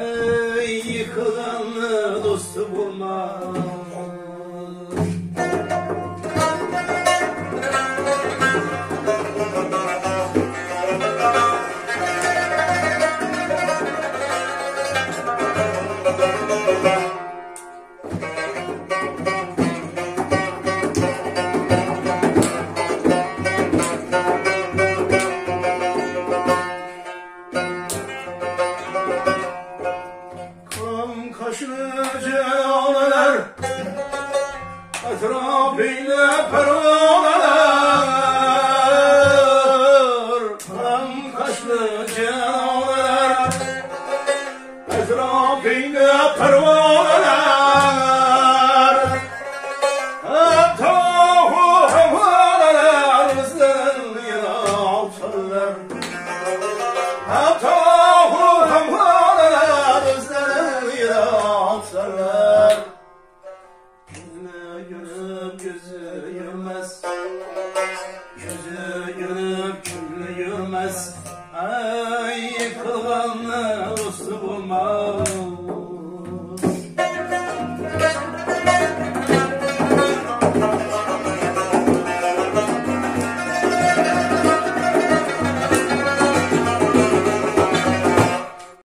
Ey yıkılanı dostu bulmaz Kaşını cananeler Etrafıyla pervaneler Kam kaşlı cananeler Etrafıyla pervaneler sarar. Yüzünü görüp gözü yürmez Yüzü görüp gülü yürmez Ay yıkılanlar dostu bulmaz.